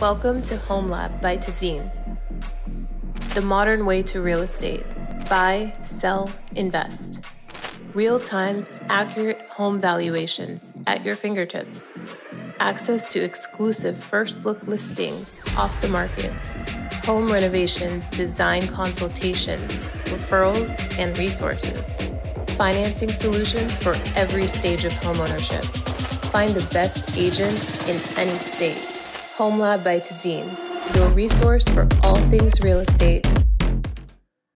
Welcome to Home Lab by Tazeen, the modern way to real estate. Buy, sell, invest. Real time, accurate home valuations at your fingertips. Access to exclusive first look listings off the market. Home renovation design consultations, referrals, and resources. Financing solutions for every stage of homeownership. Find the best agent in any state. Home Lab by Tazeen, your resource for all things real estate